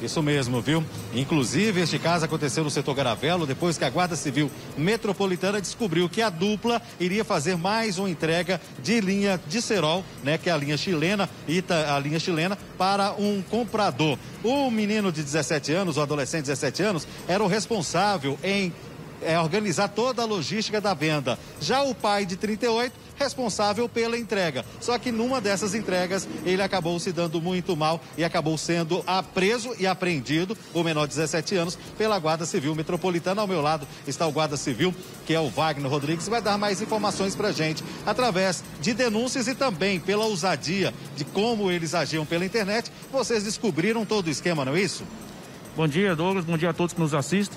Isso mesmo, viu? Inclusive, este caso aconteceu no setor Garavelo, depois que a Guarda Civil Metropolitana descobriu que a dupla iria fazer mais uma entrega de linha de cerol, né, que é a linha chilena, Ita, a linha chilena, para um comprador. O menino de 17 anos, o adolescente de 17 anos, era o responsável em é, organizar toda a logística da venda. Já o pai de 38 responsável pela entrega. Só que numa dessas entregas ele acabou se dando muito mal e acabou sendo preso e apreendido, o menor de 17 anos, pela Guarda Civil Metropolitana. Ao meu lado está o Guarda Civil, que é o Wagner Rodrigues, vai dar mais informações para gente através de denúncias e também pela ousadia de como eles agiam pela internet. Vocês descobriram todo o esquema, não é isso? Bom dia, Douglas. Bom dia a todos que nos assistem.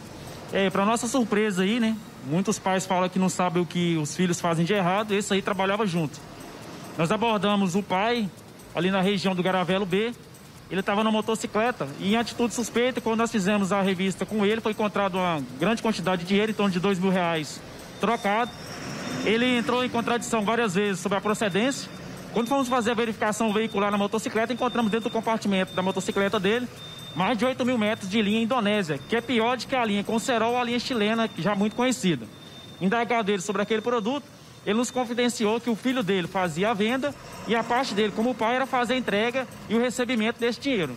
É, para nossa surpresa aí, né? Muitos pais falam que não sabem o que os filhos fazem de errado, esse aí trabalhava junto. Nós abordamos o pai ali na região do Garavelo B. Ele estava na motocicleta e em atitude suspeita, quando nós fizemos a revista com ele, foi encontrado uma grande quantidade de dinheiro, em torno de dois mil reais trocado. Ele entrou em contradição várias vezes sobre a procedência. Quando fomos fazer a verificação veicular na motocicleta, encontramos dentro do compartimento da motocicleta dele mais de 8 mil metros de linha indonésia, que é pior do que a linha Concerol a linha chilena, já muito conhecida. Indagado dele sobre aquele produto, ele nos confidenciou que o filho dele fazia a venda e a parte dele, como pai, era fazer a entrega e o recebimento desse dinheiro.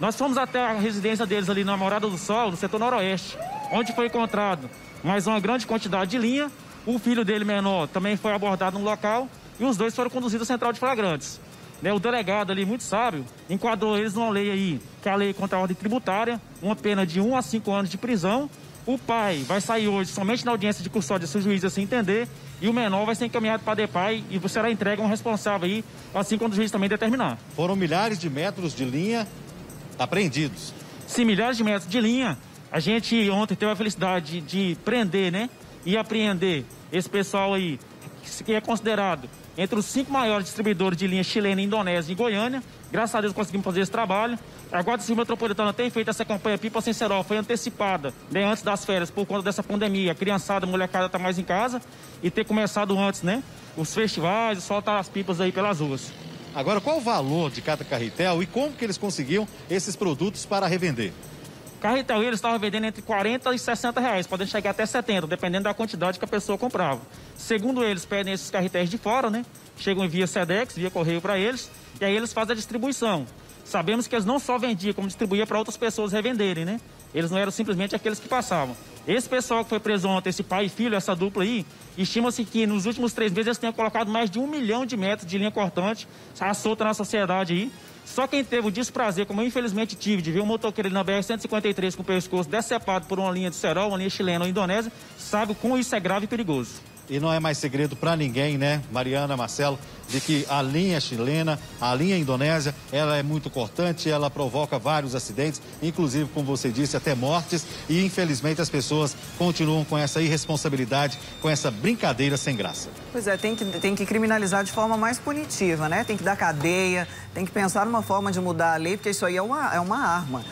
Nós fomos até a residência deles ali na Morada do Sol, no setor noroeste, onde foi encontrado mais uma grande quantidade de linha. O filho dele menor também foi abordado no local e os dois foram conduzidos à central de flagrantes. Né, o delegado ali, muito sábio, enquadrou eles numa lei aí, que é a lei contra a ordem tributária, uma pena de 1 a 5 anos de prisão. O pai vai sair hoje somente na audiência de custódia se o juiz assim entender, e o menor vai ser encaminhado para a DEPAI e será entregue um responsável aí, assim quando o juiz também determinar. Foram milhares de metros de linha apreendidos. Sim, milhares de metros de linha. A gente ontem teve a felicidade de, de prender, né? E apreender esse pessoal aí, que é considerado entre os cinco maiores distribuidores de linha chilena, Indonésia e Goiânia. Graças a Deus conseguimos fazer esse trabalho. A Guarda Civil Metropolitana tem feito essa campanha Pipa Sem Cerol, foi antecipada né, antes das férias por conta dessa pandemia. A criançada, a molecada está mais em casa e ter começado antes, né? Os festivais, soltar as pipas aí pelas ruas. Agora, qual o valor de cada carretel e como que eles conseguiam esses produtos para revender? Carretel eles estavam vendendo entre 40 e 60 reais, podendo chegar até 70, dependendo da quantidade que a pessoa comprava. Segundo eles, pedem esses carretéis de fora, né? Chegam via SEDEX, via correio para eles, e aí eles fazem a distribuição. Sabemos que eles não só vendiam, como distribuíam para outras pessoas revenderem, né? Eles não eram simplesmente aqueles que passavam. Esse pessoal que foi preso ontem, esse pai e filho, essa dupla aí, estima-se que nos últimos três meses eles tenham colocado mais de um milhão de metros de linha cortante, solta na sociedade aí. Só quem teve o desprazer, como eu infelizmente tive, de ver um motoqueiro na BR-153 com o pescoço decepado por uma linha de cerol, uma linha chilena ou indonésia, sabe quão isso é grave e perigoso. E não é mais segredo para ninguém, né, Mariana, Marcelo, de que a linha chilena, a linha indonésia, ela é muito cortante, ela provoca vários acidentes, inclusive, como você disse, até mortes. E infelizmente as pessoas continuam com essa irresponsabilidade, com essa brincadeira sem graça. Pois é, tem que, tem que criminalizar de forma mais punitiva, né? Tem que dar cadeia, tem que pensar numa forma de mudar a lei, porque isso aí é uma, é uma arma.